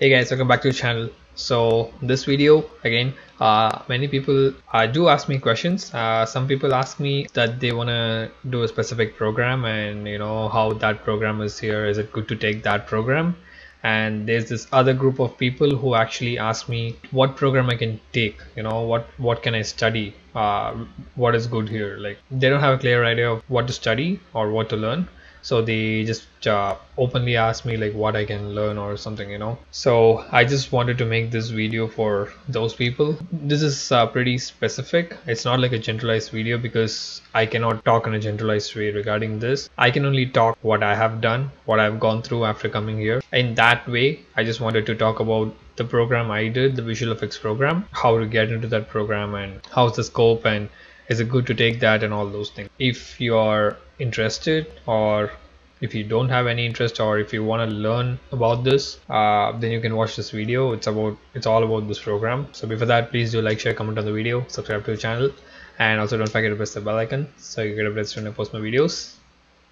hey guys welcome back to the channel. So this video again uh, many people uh, do ask me questions. Uh, some people ask me that they want to do a specific program and you know how that program is here. Is it good to take that program? And there's this other group of people who actually ask me what program I can take you know what what can I study? Uh, what is good here? Like they don't have a clear idea of what to study or what to learn so they just uh, openly asked me like what I can learn or something you know? So I just wanted to make this video for those people. This is uh, pretty specific. It's not like a generalized video because I cannot talk in a generalized way regarding this. I can only talk what I have done what I've gone through after coming here. In that way I just wanted to talk about the program I did the visual effects program how to get into that program and how's the scope and is it good to take that and all those things. If you are interested or if you don't have any interest or if you want to learn about this uh, then you can watch this video. It's about it's all about this program. So before that please do like share comment on the video subscribe to the channel and also don't forget to press the bell icon so you get updates when I post my videos.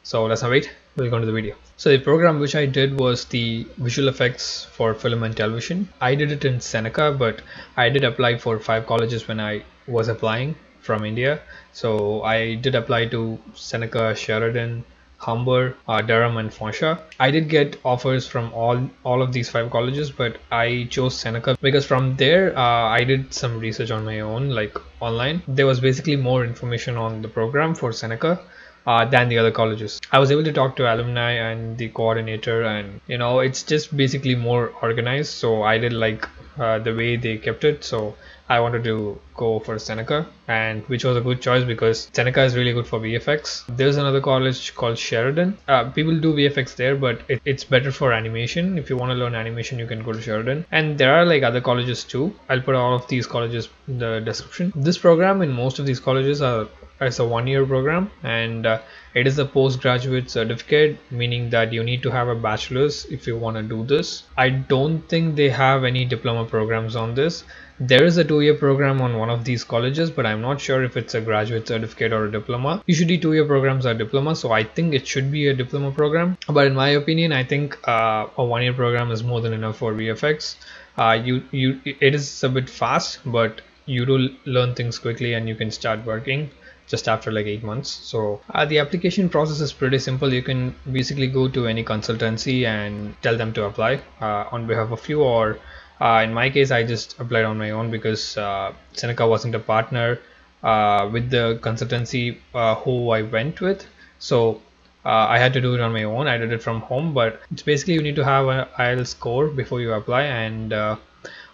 So let's not wait we'll go to the video. So the program which I did was the visual effects for film and television. I did it in Seneca but I did apply for five colleges when I was applying from India. So I did apply to Seneca, Sheridan, Humber, uh, Durham, and Fanshawe. I did get offers from all all of these five colleges, but I chose Seneca because from there uh, I did some research on my own, like online. There was basically more information on the program for Seneca. Uh, than the other colleges. I was able to talk to alumni and the coordinator, and you know, it's just basically more organized. So I did like uh, the way they kept it. So I wanted to go for Seneca and which was a good choice because Seneca is really good for VFX. There's another college called Sheridan. Uh, people do VFX there but it, it's better for animation. If you want to learn animation you can go to Sheridan and there are like other colleges too. I'll put all of these colleges in the description. This program in most of these colleges are it's a one year program and uh, it is a postgraduate certificate meaning that you need to have a bachelor's if you want to do this. I don't think they have any diploma programs on this. There is a two-year program on one of these colleges but i'm not sure if it's a graduate certificate or a diploma. Usually two-year programs are diploma so i think it should be a diploma program. But in my opinion i think uh, a one-year program is more than enough for vfx uh, you you it is a bit fast but you do learn things quickly and you can start working just after like eight months. So uh, the application process is pretty simple. You can basically go to any consultancy and tell them to apply uh, on behalf of you. Or uh, in my case I just applied on my own because uh, Seneca wasn't a partner uh, with the consultancy uh, who I went with. So I had to do it on my own. I did it from home but it's basically you need to have an IELTS score before you apply. And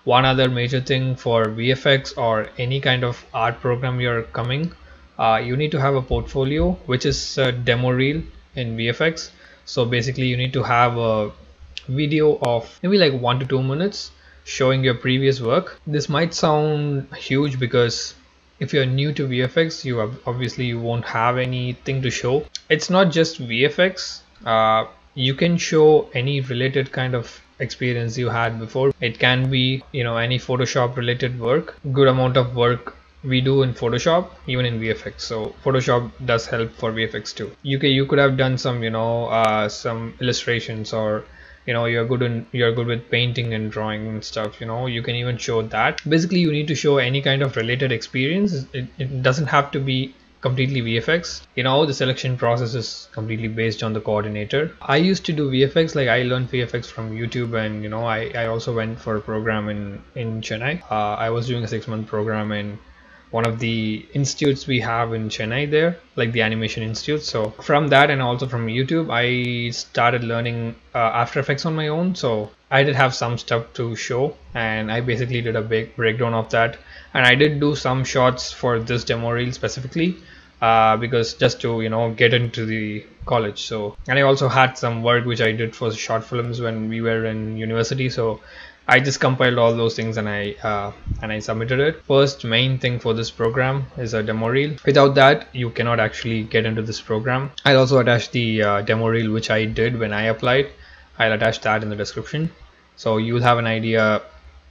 one other major thing for VFX or any kind of art program you're coming you need to have a portfolio which is a demo reel in VFX so basically you need to have a video of maybe like one to two minutes showing your previous work. This might sound huge because if you're new to VFX, you obviously you won't have anything to show. It's not just VFX. Uh, you can show any related kind of experience you had before. It can be, you know, any Photoshop related work. Good amount of work we do in Photoshop, even in VFX. So Photoshop does help for VFX too. You can, you could have done some, you know, uh, some illustrations or you know you're good in you're good with painting and drawing and stuff you know you can even show that basically you need to show any kind of related experience it, it doesn't have to be completely VFX. You know, the selection process is completely based on the coordinator. I used to do VFX, like I learned VFX from YouTube and you know, I, I also went for a program in, in Chennai. Uh, I was doing a six month program in one of the institutes we have in Chennai there, like the animation institute. So from that and also from YouTube, I started learning uh, After Effects on my own. So I did have some stuff to show and I basically did a big breakdown of that. And I did do some shots for this demo reel specifically. Uh, because just to you know get into the college so and i also had some work which i did for short films when we were in university so I just compiled all those things and I uh, and I submitted it. First main thing for this program is a demo reel. Without that, you cannot actually get into this program. I'll also attach the uh, demo reel which I did when I applied. I'll attach that in the description, so you'll have an idea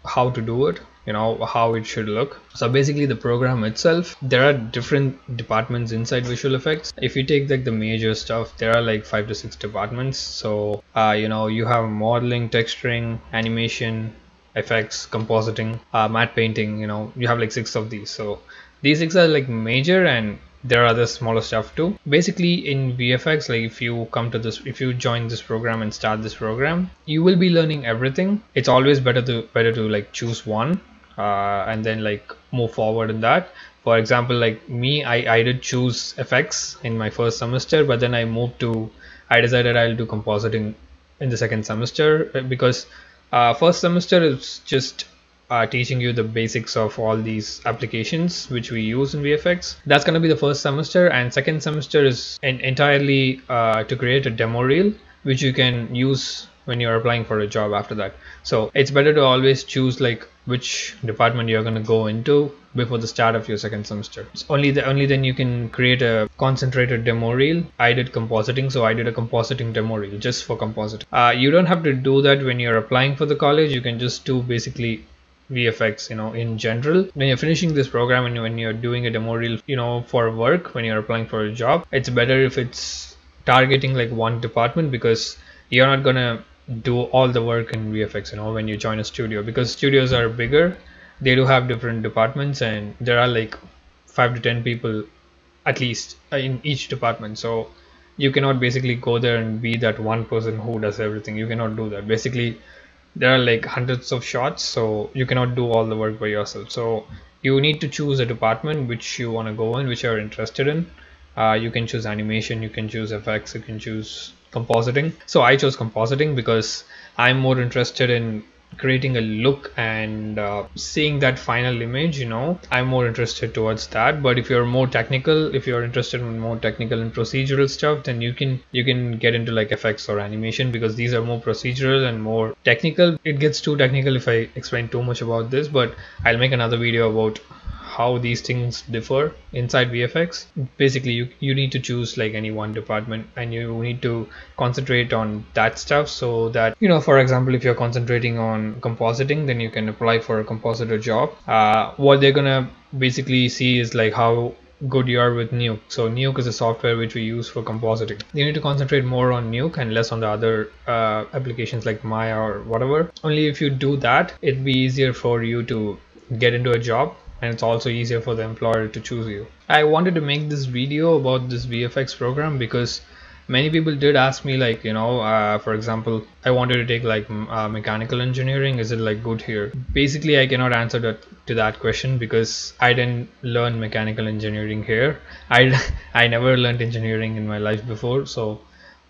how to do it you know how it should look. So basically the program itself there are different departments inside visual effects. If you take like the major stuff there are like five to six departments. So uh, you know you have modeling texturing animation effects compositing uh, matte painting you know you have like six of these. So these six are like major and there are other smaller stuff too. Basically in vfx like if you come to this if you join this program and start this program you will be learning everything. It's always better to better to like choose one uh, and then like move forward in that for example like me I, I did choose FX in my first semester but then I moved to I decided I'll do compositing in the second semester uh, because uh, first semester is just uh, teaching you the basics of all these applications which we use in VFX. That's going to be the first semester and second semester is entirely uh, to create a demo reel which you can use when you're applying for a job after that. So it's better to always choose like which department you're going to go into before the start of your second semester. It's only the only then you can create a concentrated demo reel. I did compositing, so I did a compositing demo reel just for compositing. Uh, you don't have to do that when you're applying for the college. You can just do basically VFX, you know, in general. When you're finishing this program and when you're doing a demo reel, you know, for work, when you're applying for a job, it's better if it's targeting like one department because you're not gonna do all the work in VFX, you know, when you join a studio because studios are bigger. They do have different departments and there are like five to 10 people at least in each department. So you cannot basically go there and be that one person who does everything. You cannot do that. Basically, there are like hundreds of shots so you cannot do all the work by yourself so you need to choose a department which you want to go in which you're interested in uh, you can choose animation you can choose effects you can choose compositing. So i chose compositing because i'm more interested in creating a look and uh, seeing that final image you know. I'm more interested towards that. But if you're more technical if you're interested in more technical and procedural stuff then you can you can get into like effects or animation because these are more procedural and more technical. It gets too technical if i explain too much about this but i'll make another video about how these things differ inside VFX. Basically, you, you need to choose like any one department and you need to concentrate on that stuff so that, you know, for example, if you're concentrating on compositing, then you can apply for a compositor job. Uh, what they're gonna basically see is like how good you are with Nuke. So Nuke is a software which we use for compositing. You need to concentrate more on Nuke and less on the other uh, applications like Maya or whatever. Only if you do that, it'd be easier for you to get into a job and it's also easier for the employer to choose you. I wanted to make this video about this VFX program because many people did ask me like you know uh, for example I wanted to take like uh, mechanical engineering. Is it like good here? Basically I cannot answer that to that question because I didn't learn mechanical engineering here. I I never learned engineering in my life before so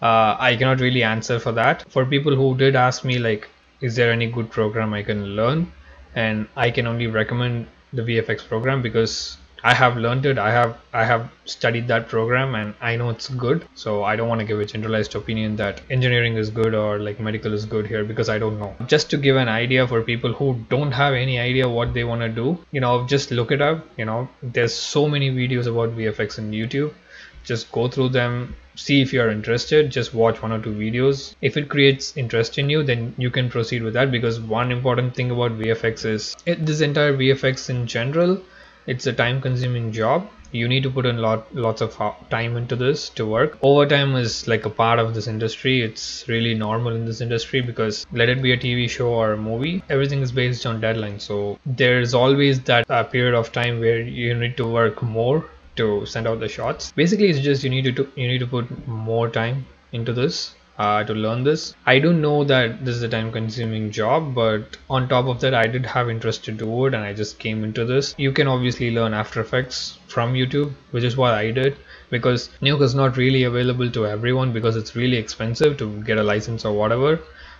uh, I cannot really answer for that. For people who did ask me like is there any good program I can learn? And I can only recommend the VFX program because I have learned it. I have I have studied that program and I know it's good. So I don't want to give a generalized opinion that engineering is good or like medical is good here because I don't know. Just to give an idea for people who don't have any idea what they want to do, you know, just look it up. You know, there's so many videos about VFX in YouTube. Just go through them, see if you're interested just watch one or two videos. If it creates interest in you then you can proceed with that because one important thing about vfx is it, this entire vfx in general it's a time consuming job. You need to put in lot lots of time into this to work. Overtime is like a part of this industry. It's really normal in this industry because let it be a tv show or a movie everything is based on deadlines. So there's always that uh, period of time where you need to work more to send out the shots. Basically it's just you need to you need to put more time into this uh, to learn this. I do know that this is a time consuming job but on top of that I did have interest to do it and I just came into this. You can obviously learn After Effects from YouTube which is what I did because Nuke is not really available to everyone because it's really expensive to get a license or whatever.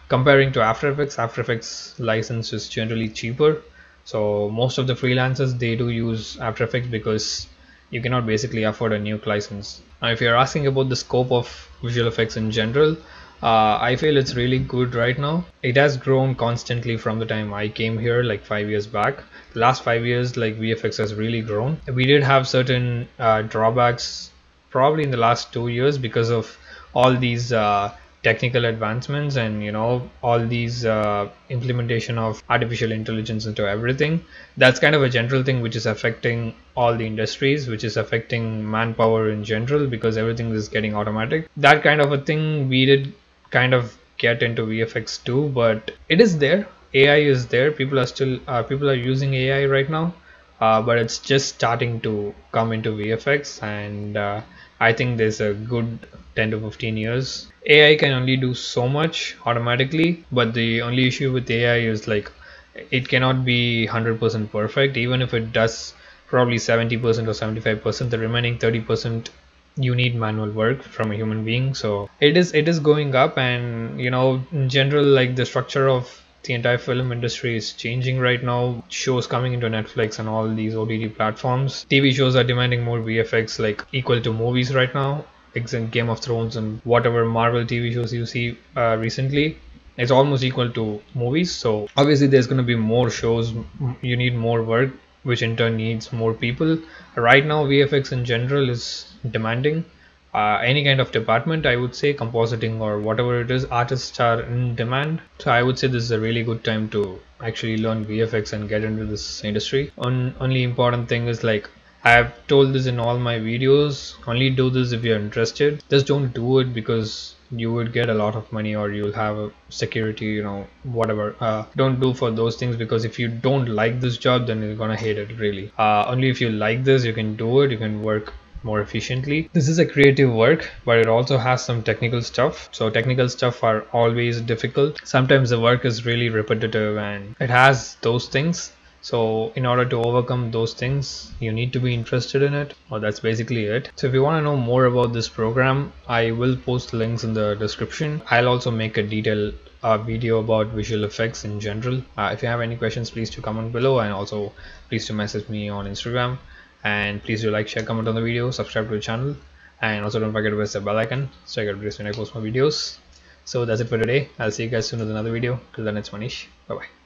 Comparing to After Effects After Effects license is generally cheaper. So most of the freelancers they do use After Effects because you cannot basically afford a Nuke license. Now if you're asking about the scope of visual effects in general, uh, I feel it's really good right now. It has grown constantly from the time I came here like five years back. The last five years like VFX has really grown. We did have certain uh, drawbacks probably in the last two years because of all these uh, technical advancements and you know all these uh, implementation of artificial intelligence into everything. That's kind of a general thing which is affecting all the industries which is affecting manpower in general because everything is getting automatic. That kind of a thing we did kind of get into vfx too but it is there. Ai is there. People are still uh, people are using ai right now uh, but it's just starting to come into vfx and uh, i think there's a good 10 to 15 years AI can only do so much automatically, but the only issue with AI is like it cannot be 100% perfect. Even if it does probably 70% or 75%, the remaining 30% you need manual work from a human being. So it is it is going up, and you know in general like the structure of the entire film industry is changing right now. Shows coming into Netflix and all these OTT platforms. TV shows are demanding more VFX like equal to movies right now Except Game of Thrones and whatever Marvel TV shows you see uh, recently, it's almost equal to movies. So obviously there's going to be more shows. You need more work, which in turn needs more people. Right now VFX in general is demanding. Uh, any kind of department I would say compositing or whatever it is artists are in demand. So I would say this is a really good time to actually learn VFX and get into this industry. On, only important thing is like I have told this in all my videos only do this if you're interested. Just don't do it because you would get a lot of money or you'll have a security you know whatever. Uh, don't do for those things because if you don't like this job then you're gonna hate it really. Uh, only if you like this you can do it you can work more efficiently. This is a creative work but it also has some technical stuff. So technical stuff are always difficult. Sometimes the work is really repetitive and it has those things. So in order to overcome those things you need to be interested in it. Or that's basically it. So if you want to know more about this program i will post links in the description. I'll also make a detailed uh, video about visual effects in general. Uh, if you have any questions please do comment below and also please do message me on instagram and please do like share comment on the video subscribe to the channel. And also don't forget to press the bell icon so I get notified when I post my videos. So that's it for today. I'll see you guys soon with another video. Till then it's Manish. Bye bye